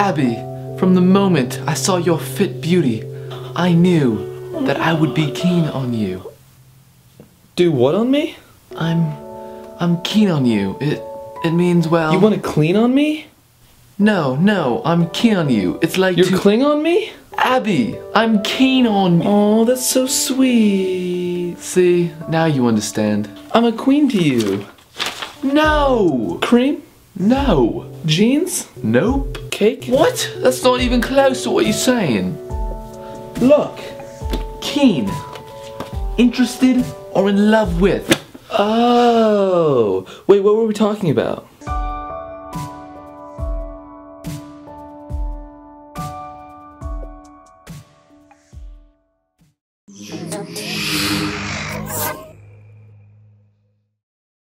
Abby, from the moment I saw your fit beauty, I knew that I would be keen on you. Do what on me? I'm I'm keen on you. It it means well You want to clean on me? No, no, I'm keen on you. It's like You're to cling on me? Abby, I'm keen on you. Oh, that's so sweet. See, now you understand. I'm a queen to you. No! Cream? No! Jeans? Nope cake. What? That's not even close to what you're saying. Look. Keen. Interested or in love with. Oh. Wait, what were we talking about?